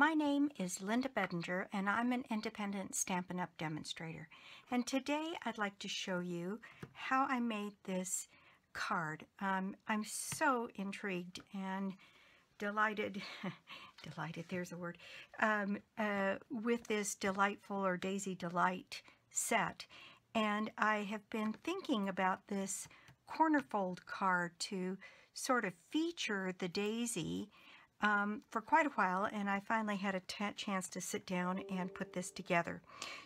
My name is Linda Bedinger and I'm an independent Stampin' Up! demonstrator. And today I'd like to show you how I made this card. Um, I'm so intrigued and delighted, delighted, there's a word, um, uh, with this delightful or Daisy Delight set. And I have been thinking about this corner fold card to sort of feature the daisy um, for quite a while and I finally had a chance to sit down and put this together.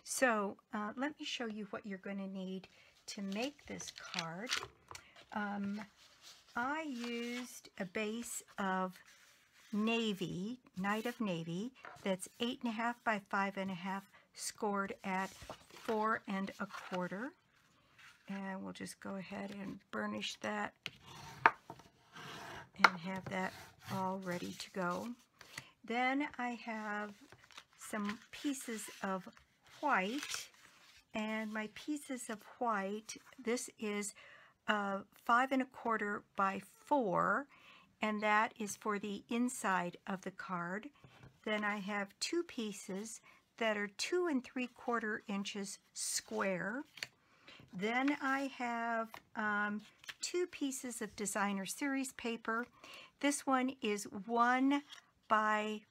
So uh, let me show you what you're going to need to make this card. Um, I used a base of navy, Night of Navy, that's eight and a half by five and a half, scored at four and a quarter. And we'll just go ahead and burnish that and have that all ready to go. Then I have some pieces of white and my pieces of white, this is uh, five and a quarter by four and that is for the inside of the card. Then I have two pieces that are two and three quarter inches square. Then I have um, two pieces of designer series paper. This one is one by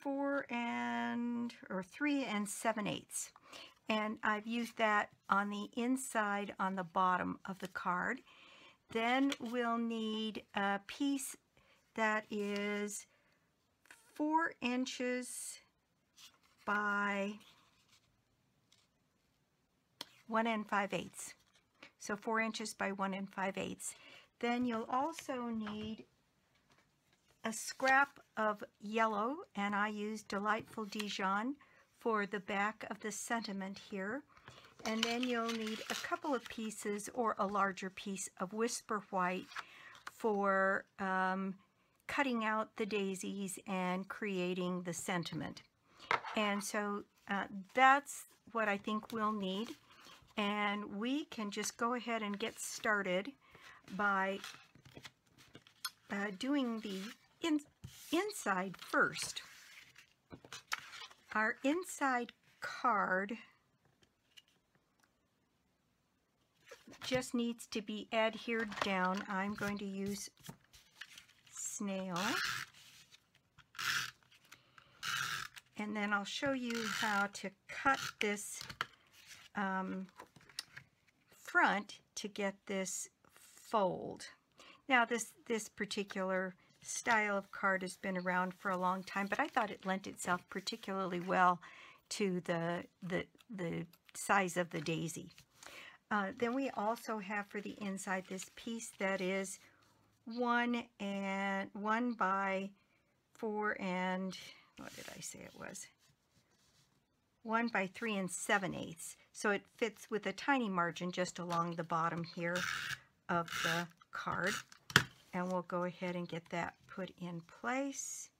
four and, or three and seven eighths. And I've used that on the inside on the bottom of the card. Then we'll need a piece that is four inches by one and five eighths. So four inches by one and five eighths. Then you'll also need a scrap of yellow, and I use Delightful Dijon for the back of the sentiment here. And then you'll need a couple of pieces or a larger piece of Whisper White for um, cutting out the daisies and creating the sentiment. And so uh, that's what I think we'll need. And we can just go ahead and get started by uh, doing the in, inside first. Our inside card just needs to be adhered down. I'm going to use snail. And then I'll show you how to cut this um, front to get this fold. Now this, this particular style of card has been around for a long time, but I thought it lent itself particularly well to the, the, the size of the daisy. Uh, then we also have for the inside this piece that is one and one by four and what did I say it was? One by three and seven eighths. So it fits with a tiny margin just along the bottom here of the card and we'll go ahead and get that put in place.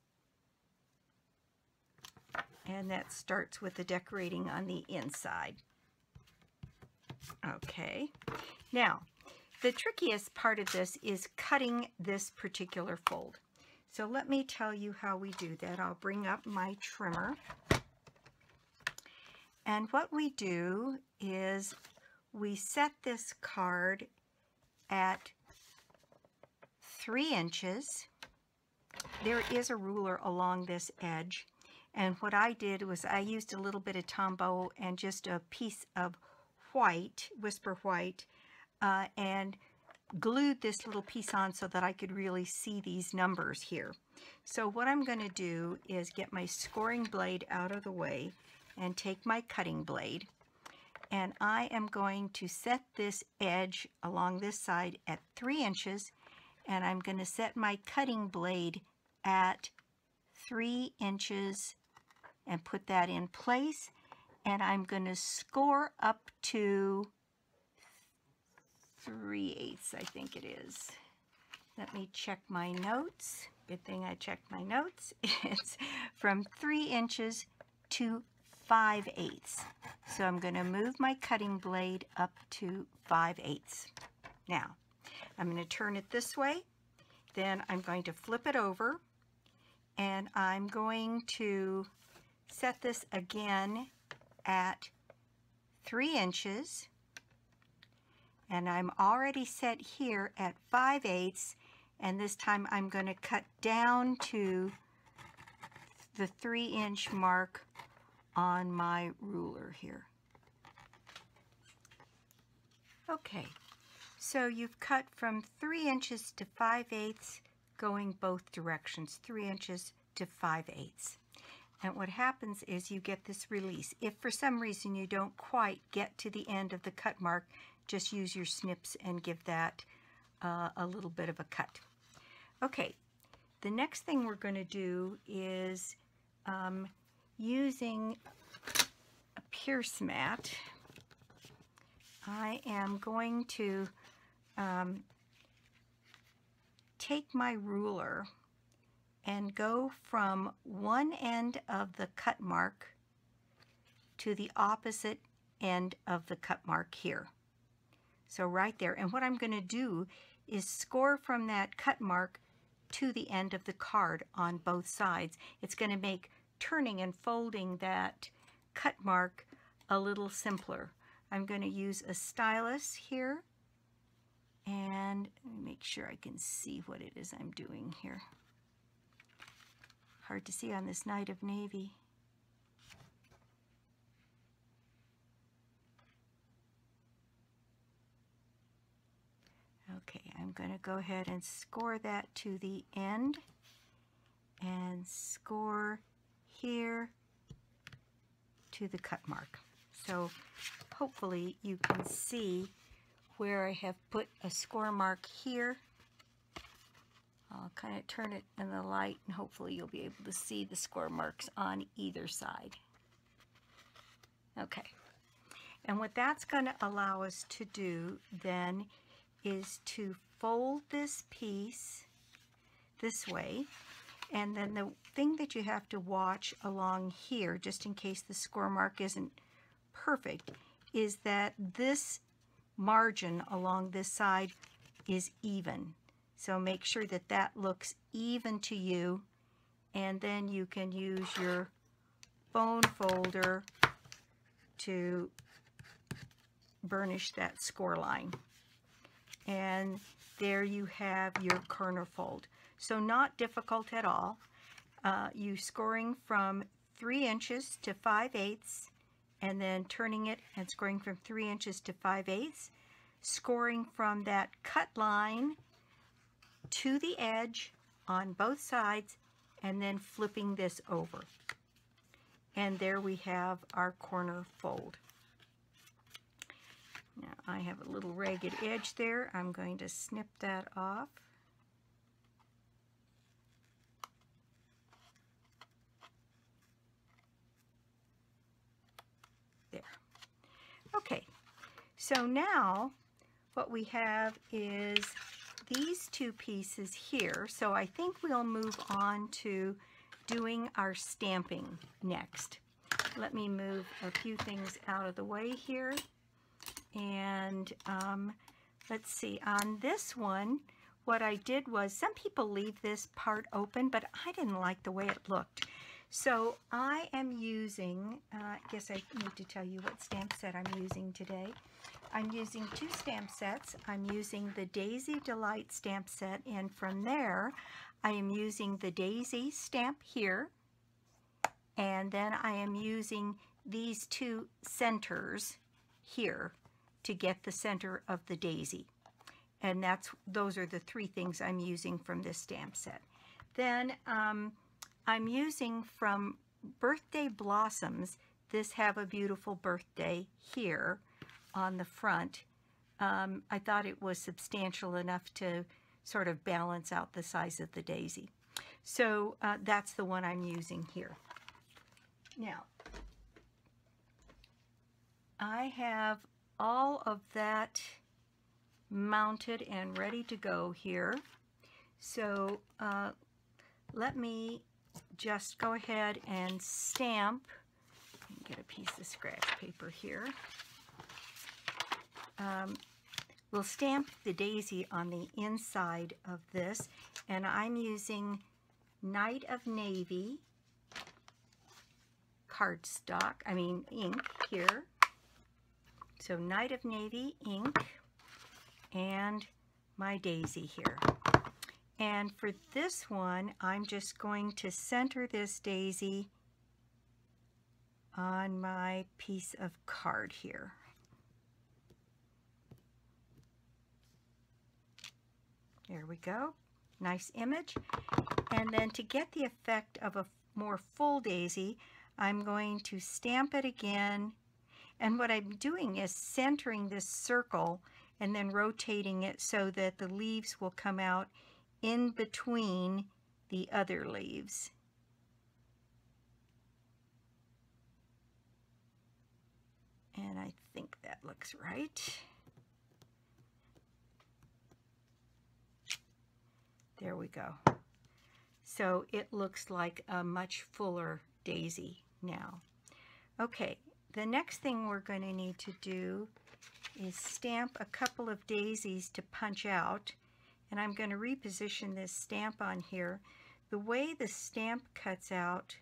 And that starts with the decorating on the inside. Okay, now the trickiest part of this is cutting this particular fold. So let me tell you how we do that. I'll bring up my trimmer. And what we do is we set this card at three inches. There is a ruler along this edge. And what I did was I used a little bit of Tombow and just a piece of white, Whisper White, uh, and glued this little piece on so that I could really see these numbers here. So what I'm going to do is get my scoring blade out of the way and take my cutting blade and I am going to set this edge along this side at three inches and I'm going to set my cutting blade at three inches and put that in place and I'm going to score up to 3 eighths I think it is. Let me check my notes. Good thing I checked my notes. It's from 3 inches to 5 eighths. So I'm going to move my cutting blade up to 5 eighths. Now, I'm going to turn it this way. Then I'm going to flip it over and I'm going to set this again at three inches and I'm already set here at 5 eighths and this time I'm going to cut down to the 3 inch mark on my ruler here. Okay, so you've cut from 3 inches to 5 eighths going both directions, 3 inches to 5 eighths. And what happens is you get this release. If for some reason you don't quite get to the end of the cut mark, just use your snips and give that uh, a little bit of a cut. Okay, the next thing we're going to do is um, using a pierce mat. I am going to um, take my ruler and go from one end of the cut mark to the opposite end of the cut mark here. So right there. And what I'm going to do is score from that cut mark to the end of the card on both sides. It's going to make turning and folding that cut mark a little simpler. I'm going to use a stylus here and make sure I can see what it is I'm doing here. Hard to see on this night of navy. Okay, I'm going to go ahead and score that to the end and score here to the cut mark. So hopefully you can see where I have put a score mark here I'll kind of turn it in the light and hopefully you'll be able to see the score marks on either side. Okay. And what that's going to allow us to do then is to fold this piece this way. And then the thing that you have to watch along here, just in case the score mark isn't perfect, is that this margin along this side is even. So make sure that that looks even to you and then you can use your bone folder to burnish that score line. And there you have your corner fold. So not difficult at all. Uh, you scoring from 3 inches to 5 eighths and then turning it and scoring from 3 inches to 5 eighths, scoring from that cut line to the edge on both sides and then flipping this over. And there we have our corner fold. Now I have a little ragged edge there. I'm going to snip that off. There. Okay, so now what we have is these two pieces here. So I think we'll move on to doing our stamping next. Let me move a few things out of the way here. And um, let's see, on this one, what I did was, some people leave this part open, but I didn't like the way it looked. So I am using, uh, I guess I need to tell you what stamp set I'm using today. I'm using two stamp sets. I'm using the Daisy Delight stamp set, and from there, I am using the Daisy stamp here, and then I am using these two centers here to get the center of the daisy. And that's those are the three things I'm using from this stamp set. Then um, I'm using from Birthday Blossoms, this Have a Beautiful Birthday here on the front, um, I thought it was substantial enough to sort of balance out the size of the daisy. So uh, that's the one I'm using here. Now, I have all of that mounted and ready to go here. So uh, let me just go ahead and stamp. Get a piece of scratch paper here um, we'll stamp the daisy on the inside of this and I'm using Night of Navy cardstock, I mean ink here. So Night of Navy ink and my daisy here. And for this one, I'm just going to center this daisy on my piece of card here. There we go. Nice image. And then to get the effect of a more full daisy, I'm going to stamp it again. And what I'm doing is centering this circle and then rotating it so that the leaves will come out in between the other leaves. And I think that looks right. There we go. So it looks like a much fuller daisy now. Okay, the next thing we're going to need to do is stamp a couple of daisies to punch out. And I'm going to reposition this stamp on here. The way the stamp cuts out,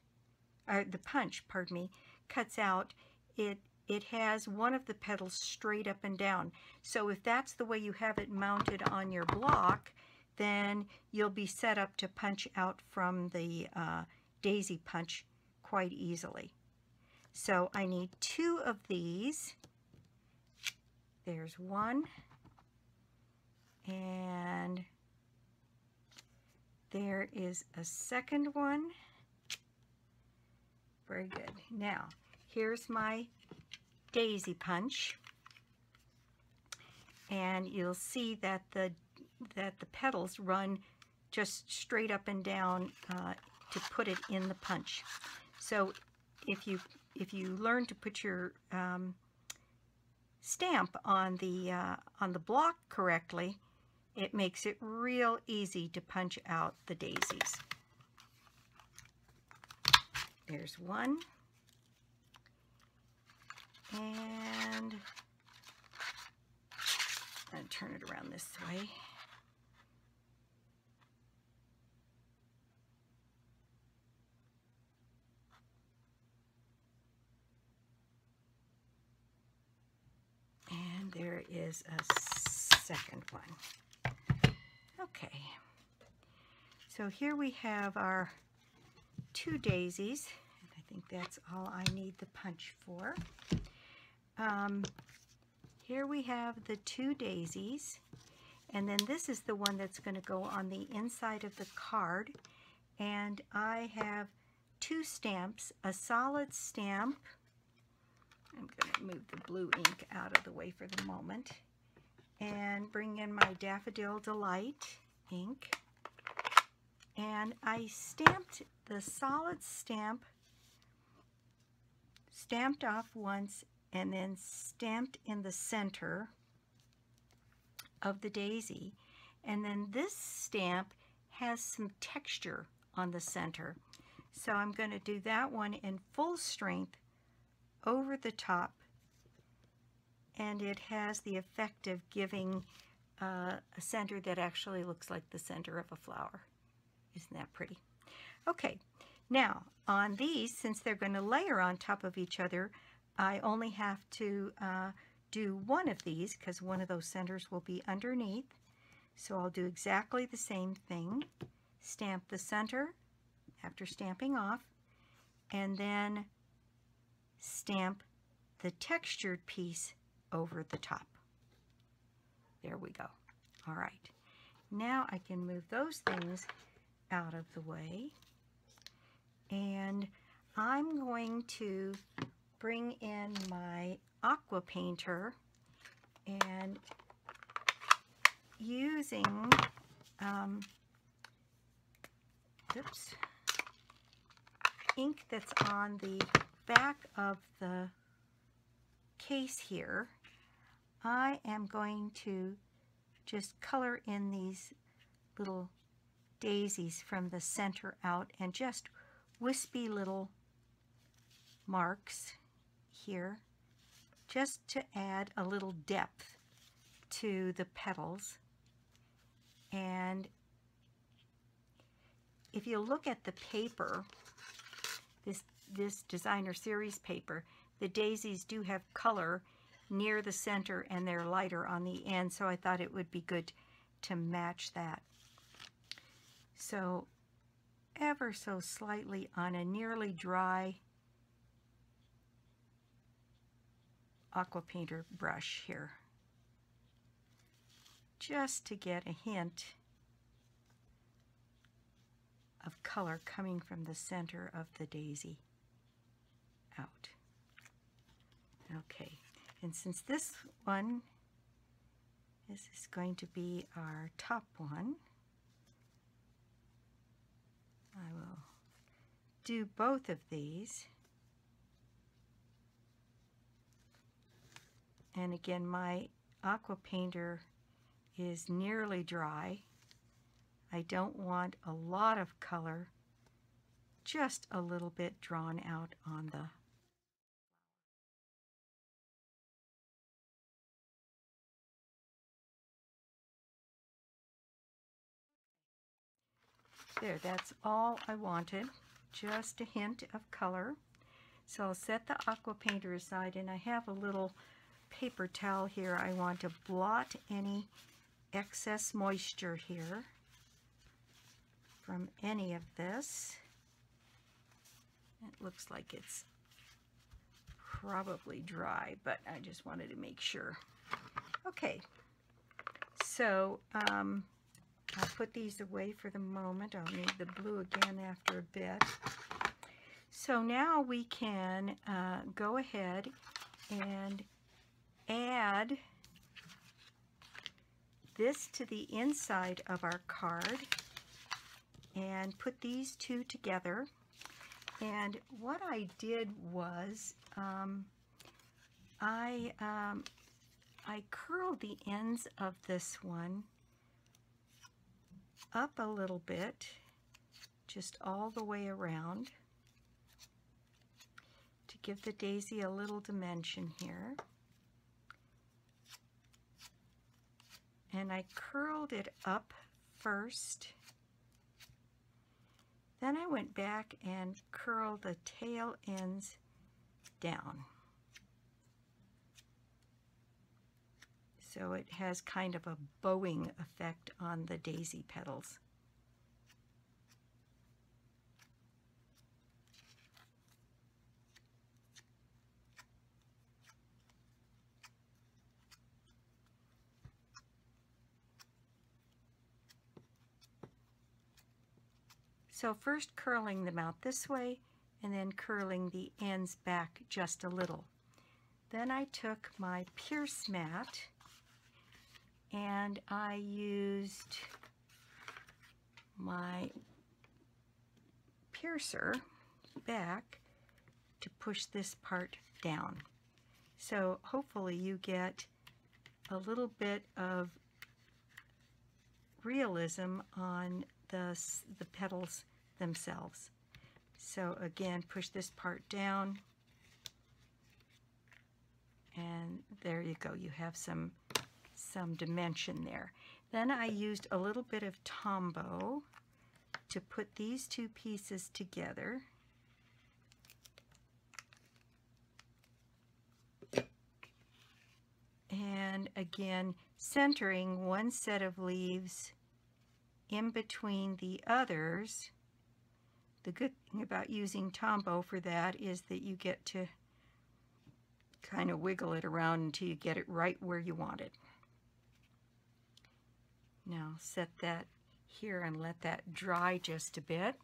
or the punch, pardon me, cuts out, it it has one of the petals straight up and down. So if that's the way you have it mounted on your block, then you'll be set up to punch out from the uh, daisy punch quite easily. So I need two of these. There's one. And there is a second one. Very good. Now, here's my daisy punch. And you'll see that the that the petals run just straight up and down uh, to put it in the punch. So if you if you learn to put your um, stamp on the uh, on the block correctly, it makes it real easy to punch out the daisies. There's one. And I'm turn it around this way. And there is a second one. Okay, so here we have our two daisies. I think that's all I need the punch for. Um, here we have the two daisies, and then this is the one that's going to go on the inside of the card. And I have two stamps, a solid stamp I'm going to move the blue ink out of the way for the moment and bring in my Daffodil Delight ink. And I stamped the solid stamp, stamped off once and then stamped in the center of the daisy. And then this stamp has some texture on the center. So I'm going to do that one in full strength over the top and it has the effect of giving uh, a center that actually looks like the center of a flower. Isn't that pretty? Okay, now on these, since they're going to layer on top of each other, I only have to uh, do one of these because one of those centers will be underneath. So I'll do exactly the same thing. Stamp the center after stamping off, and then stamp the textured piece over the top. There we go. All right. Now I can move those things out of the way. And I'm going to bring in my aqua painter and using um, oops, ink that's on the back of the case here, I am going to just color in these little daisies from the center out and just wispy little marks here just to add a little depth to the petals. And if you look at the paper, this, this designer series paper, the daisies do have color near the center and they're lighter on the end, so I thought it would be good to match that. So ever so slightly on a nearly dry aqua painter brush here just to get a hint of color coming from the center of the daisy out. Okay, and since this one, this is going to be our top one, I will do both of these. And again, my aqua painter is nearly dry. I don't want a lot of color, just a little bit drawn out on the There, that's all I wanted, just a hint of color. So I'll set the aqua painter aside and I have a little paper towel here. I want to blot any excess moisture here from any of this. It looks like it's probably dry, but I just wanted to make sure. Okay, so um, I'll put these away for the moment. I'll need the blue again after a bit. So now we can uh, go ahead and add this to the inside of our card and put these two together. And what I did was um, I, um, I curled the ends of this one up a little bit, just all the way around to give the daisy a little dimension here. And I curled it up first. Then I went back and curled the tail ends down. So it has kind of a bowing effect on the daisy petals. So first curling them out this way and then curling the ends back just a little. Then I took my Pierce mat and I used my piercer back to push this part down. So hopefully you get a little bit of realism on the, the petals themselves. So again, push this part down and there you go. You have some some dimension there. Then I used a little bit of Tombow to put these two pieces together. And again, centering one set of leaves in between the others. The good thing about using Tombow for that is that you get to kind of wiggle it around until you get it right where you want it. Now set that here and let that dry just a bit.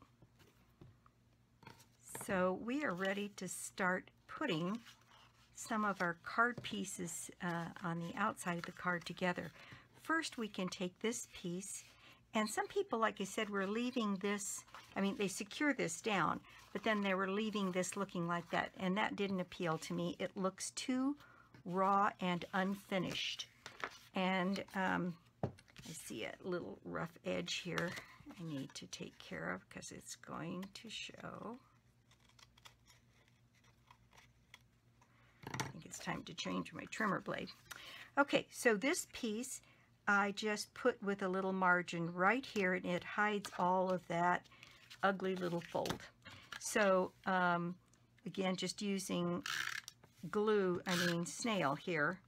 So we are ready to start putting some of our card pieces uh, on the outside of the card together. First we can take this piece and some people, like I said, were leaving this, I mean, they secure this down, but then they were leaving this looking like that, and that didn't appeal to me. It looks too raw and unfinished. And um, I see a little rough edge here I need to take care of because it's going to show. I think it's time to change my trimmer blade. Okay, so this piece I just put with a little margin right here and it hides all of that ugly little fold. So um, again, just using glue, I mean snail here,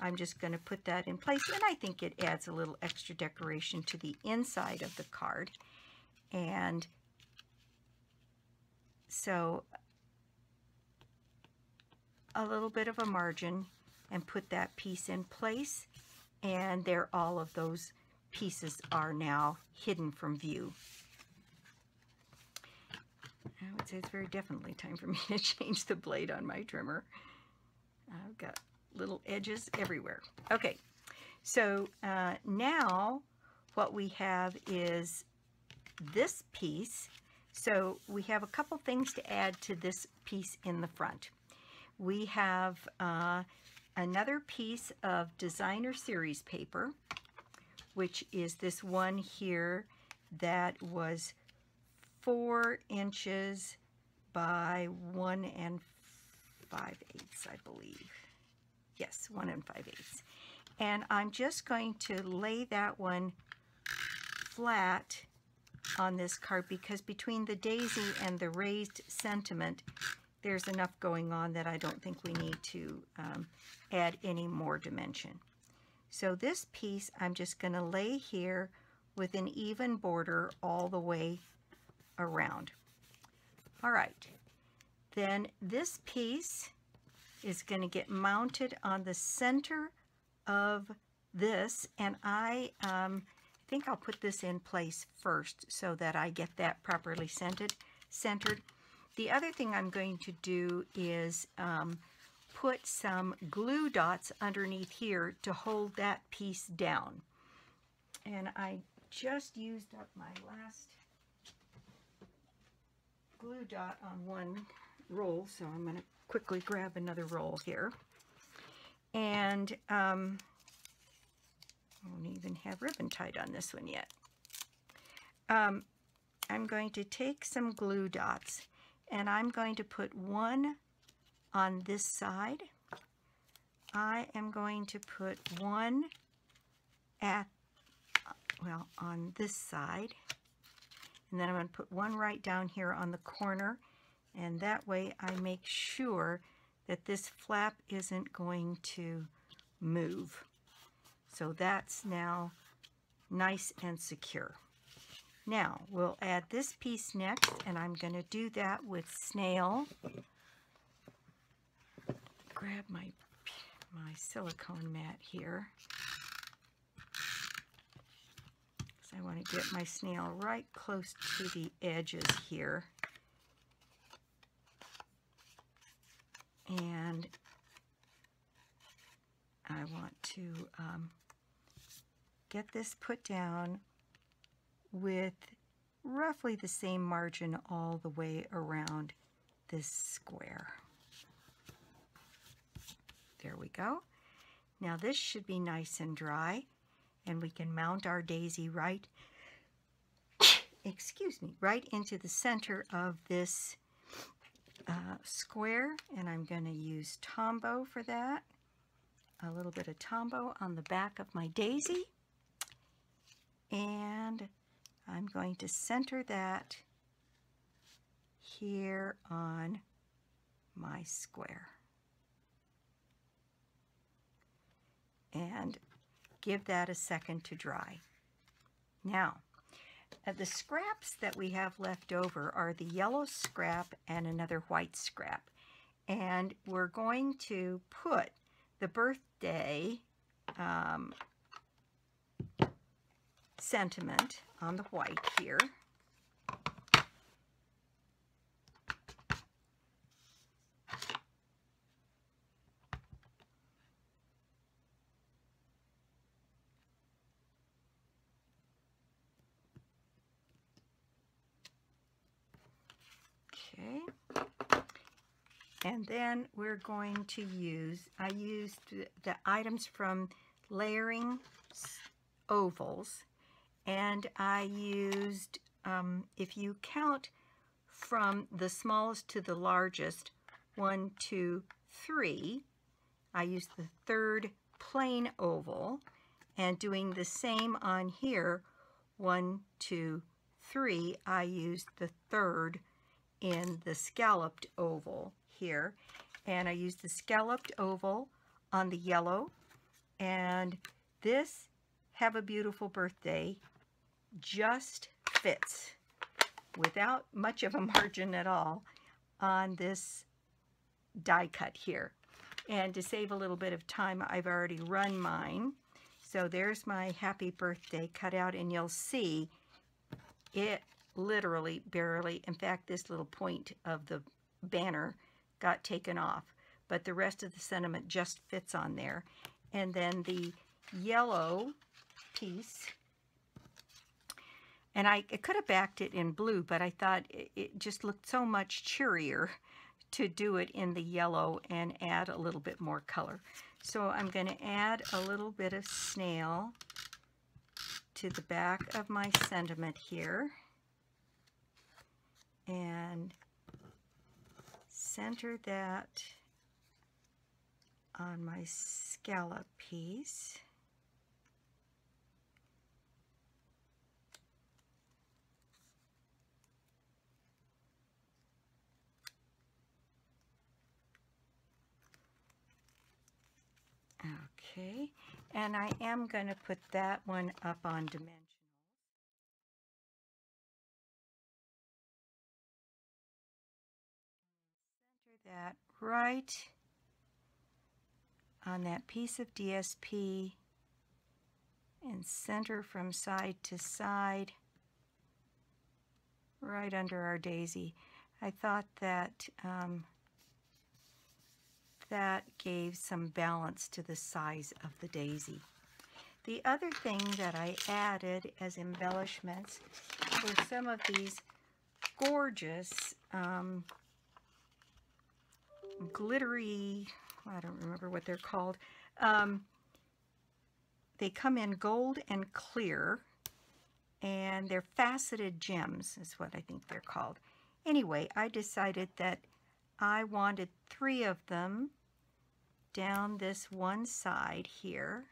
I'm just going to put that in place. And I think it adds a little extra decoration to the inside of the card. And so a little bit of a margin and put that piece in place. And there all of those pieces are now hidden from view. I would say it's very definitely time for me to change the blade on my trimmer. I've got little edges everywhere. Okay, so uh, now what we have is this piece. So we have a couple things to add to this piece in the front. We have uh, another piece of designer series paper, which is this one here that was four inches by one and five eighths, I believe. Yes, one and five eighths. And I'm just going to lay that one flat on this card because between the daisy and the raised sentiment, there's enough going on that I don't think we need to um, add any more dimension. So this piece I'm just going to lay here with an even border all the way around. All right, then this piece is going to get mounted on the center of this and I um, think I'll put this in place first so that I get that properly centered. centered. The other thing I'm going to do is um, put some glue dots underneath here to hold that piece down. And I just used up my last glue dot on one roll, so I'm going to quickly grab another roll here. And um, I don't even have ribbon tied on this one yet. Um, I'm going to take some glue dots and I'm going to put one on this side. I am going to put one at, well, on this side. And then I'm going to put one right down here on the corner and that way I make sure that this flap isn't going to move. So that's now nice and secure. Now we'll add this piece next and I'm going to do that with snail. Grab my, my silicone mat here. So I want to get my snail right close to the edges here. And I want to um, get this put down with roughly the same margin all the way around this square. There we go. Now this should be nice and dry and we can mount our daisy right, excuse me, right into the center of this uh, square and I'm going to use Tombow for that. A little bit of Tombow on the back of my daisy. And I'm going to center that here on my square. And give that a second to dry. Now, uh, the scraps that we have left over are the yellow scrap and another white scrap. And we're going to put the birthday um, sentiment on the white here. Okay. And then we're going to use, I used the items from Layering Ovals, and I used, um, if you count from the smallest to the largest, one, two, three, I used the third plain oval, and doing the same on here, one, two, three, I used the third in the scalloped oval here. And I used the scalloped oval on the yellow. And this Have a Beautiful Birthday just fits without much of a margin at all on this die cut here. And to save a little bit of time, I've already run mine. So there's my happy birthday cut out, and you'll see it literally barely, in fact, this little point of the banner got taken off, but the rest of the sentiment just fits on there. And then the yellow piece, and I, I could have backed it in blue, but I thought it, it just looked so much cheerier to do it in the yellow and add a little bit more color. So I'm going to add a little bit of snail to the back of my sentiment here and center that on my scallop piece. Okay, and I am going to put that one up on dimension. Right on that piece of DSP and center from side to side right under our daisy. I thought that um, that gave some balance to the size of the daisy. The other thing that I added as embellishments were some of these gorgeous um, glittery, I don't remember what they're called. Um, they come in gold and clear, and they're faceted gems is what I think they're called. Anyway, I decided that I wanted three of them down this one side here,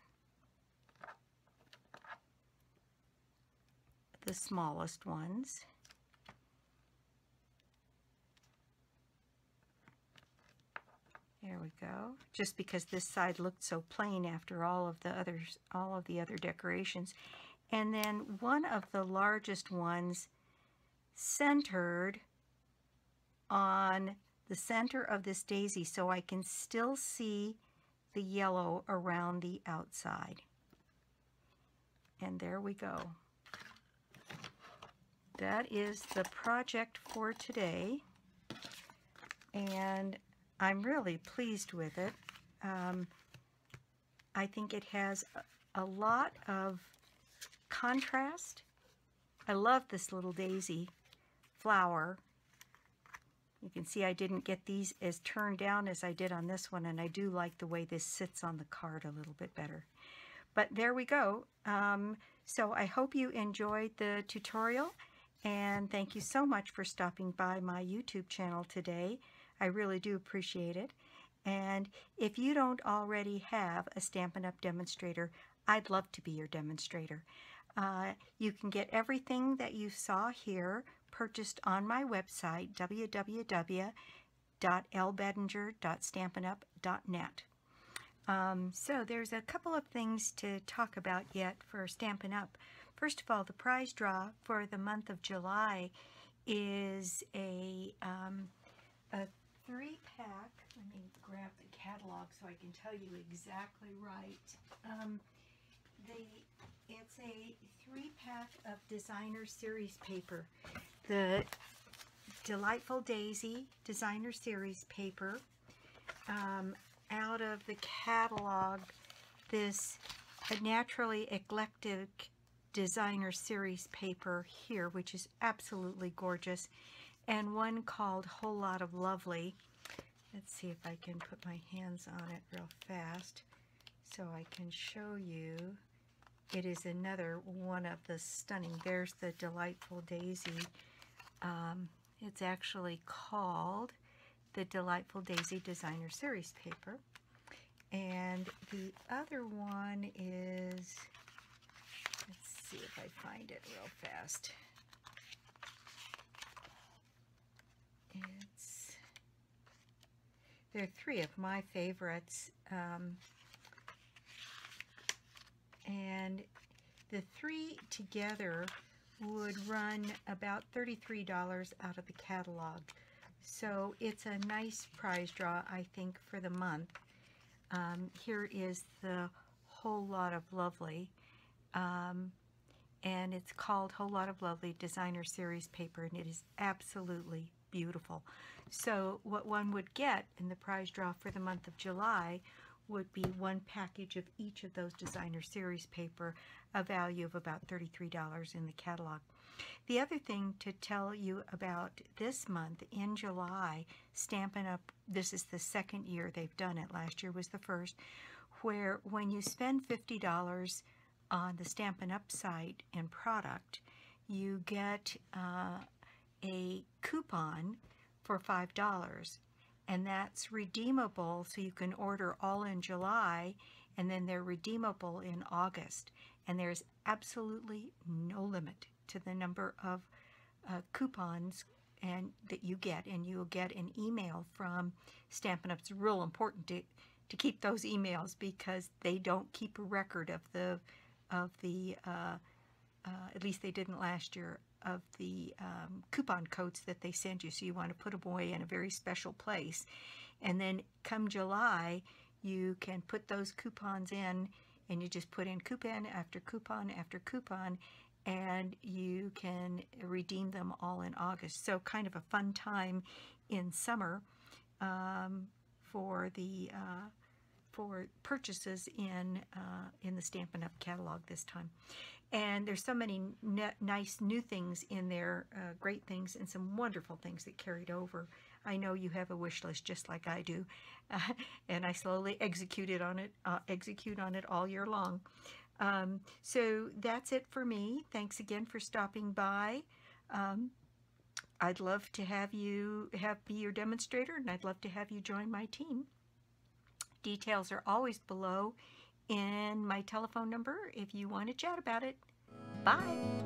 the smallest ones. There we go. Just because this side looked so plain after all of the others, all of the other decorations. And then one of the largest ones centered on the center of this daisy so I can still see the yellow around the outside. And there we go. That is the project for today. And I'm really pleased with it. Um, I think it has a, lot of contrast. I love this little daisy flower you can see I didn't get these as turned down as I did on this one, and I do like the way this sits on the card a little bit better. But there we go. Um, so I hope you enjoyed the tutorial, and thank you so much for stopping by my YouTube channel today. I really do appreciate it. And if you don't already have a Stampin' Up! demonstrator, I'd love to be your demonstrator. Uh, you can get everything that you saw here purchased on my website, www.lbedinger.stampinup.net. Um, so there's a couple of things to talk about yet for Stampin' Up. First of all, the prize draw for the month of July is a, um, a three-pack. Let me grab the catalog so I can tell you exactly right. Um, the, it's a three-pack of designer series paper the Delightful Daisy Designer Series paper um, out of the catalog, this Naturally Eclectic Designer Series paper here, which is absolutely gorgeous, and one called Whole Lot of Lovely. Let's see if I can put my hands on it real fast so I can show you. It is another one of the stunning, there's the Delightful Daisy um, it's actually called the Delightful Daisy Designer Series paper. And the other one is, let's see if I find it real fast. There are three of my favorites. Um, and the three together would run about $33 out of the catalog. So it's a nice prize draw, I think, for the month. Um, here is the Whole Lot of Lovely. Um, and it's called Whole Lot of Lovely Designer Series Paper, and it is absolutely beautiful. So what one would get in the prize draw for the month of July would be one package of each of those designer series paper, a value of about $33 in the catalog. The other thing to tell you about this month in July, Stampin' Up, this is the second year they've done it, last year was the first, where when you spend $50 on the Stampin' Up site and product, you get uh, a coupon for $5 and that's redeemable so you can order all in July and then they're redeemable in August. And there's absolutely no limit to the number of uh, coupons and that you get. And you'll get an email from Stampin' Up! It's real important to, to keep those emails because they don't keep a record of the of the uh, uh, at least they didn't last year of the um, coupon codes that they send you. So you want to put them away in a very special place. And then come July, you can put those coupons in and you just put in coupon after coupon after coupon and you can redeem them all in August. So kind of a fun time in summer um, for the uh, for purchases in uh, in the Stampin' Up! catalog this time. And there's so many nice new things in there, uh, great things, and some wonderful things that carried over. I know you have a wish list just like I do, uh, and I slowly executed on it, uh, execute on it all year long. Um, so that's it for me. Thanks again for stopping by. Um, I'd love to have you have be your demonstrator, and I'd love to have you join my team. Details are always below in my telephone number if you want to chat about it. Bye.